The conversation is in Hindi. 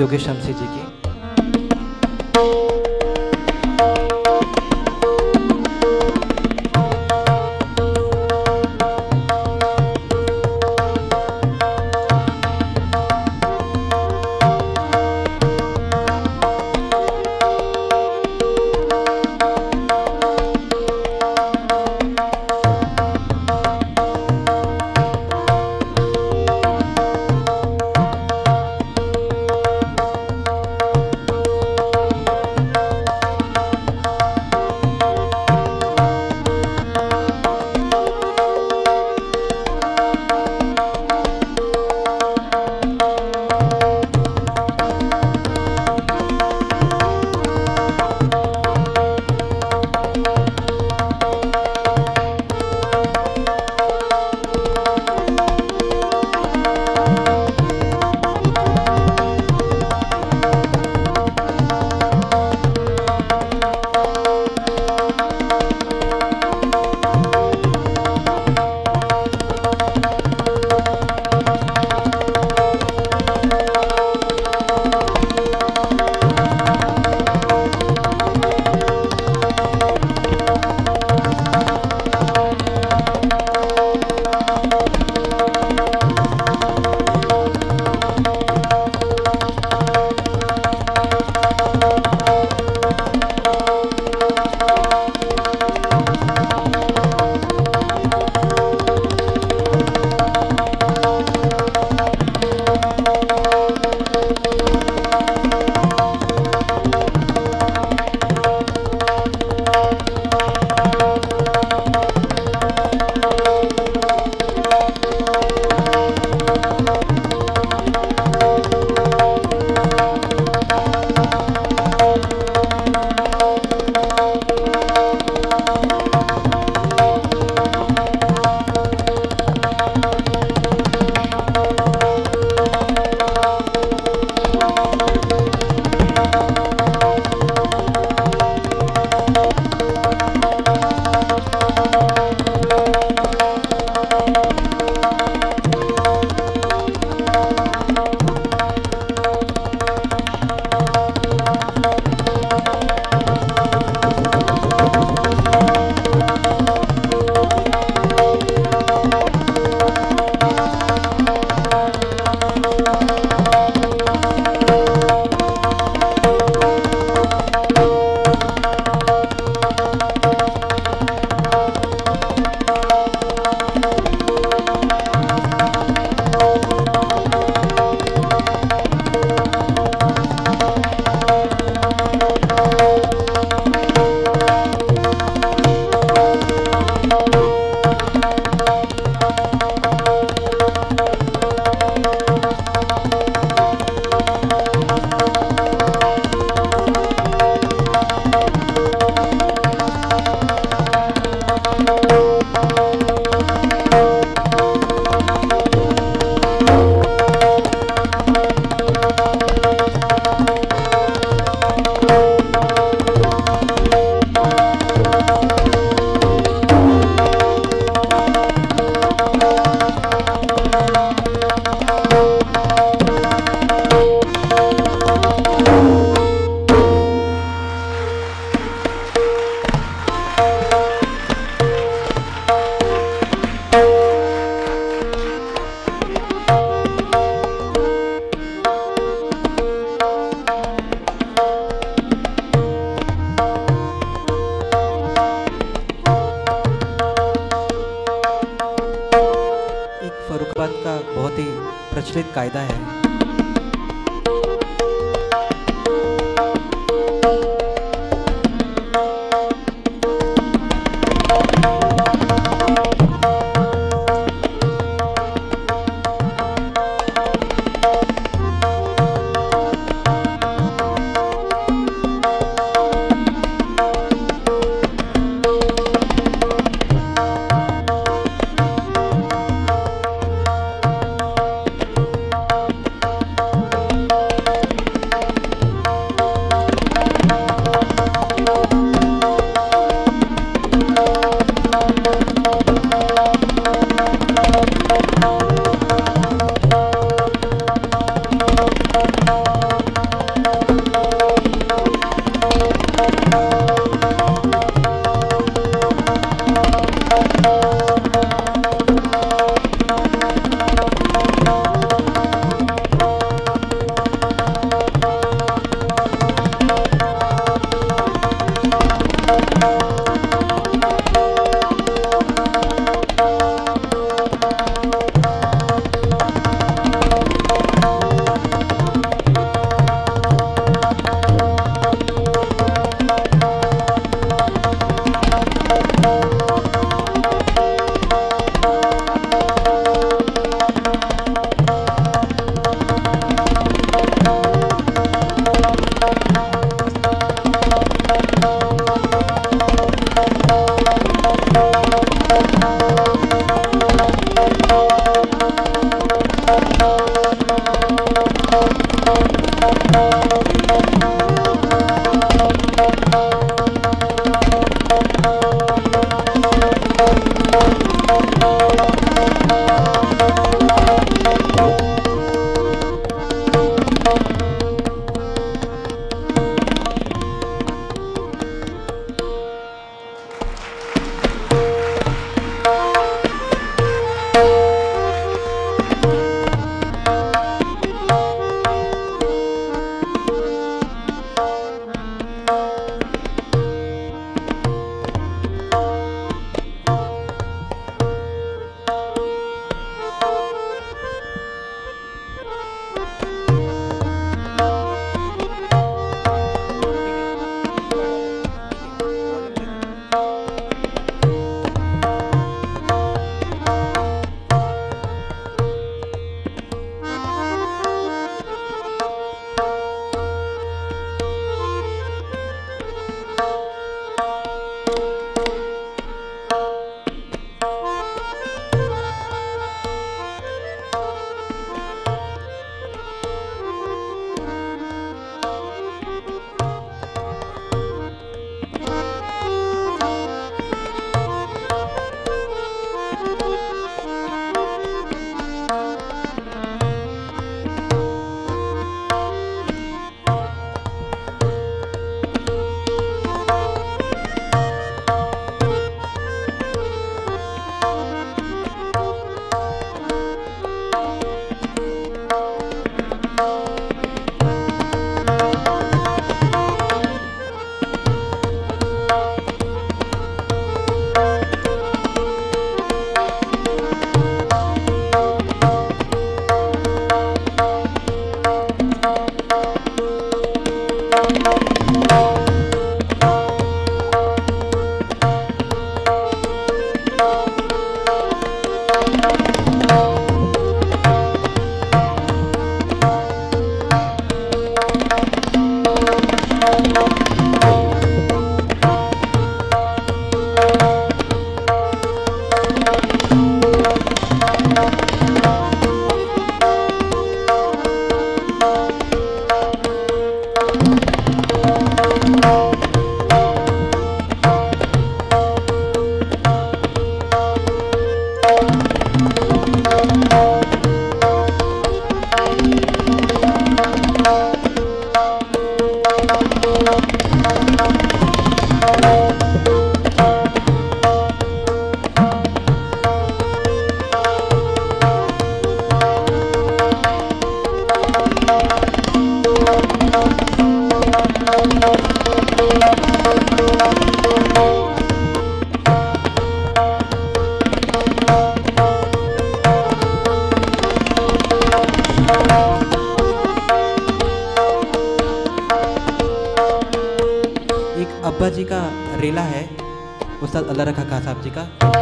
योगेश शमसी जी की। प्रचलित कायदा है। अब्बा जी का रेला है उस्ताद अल्लाह रखा खा साहब जी का।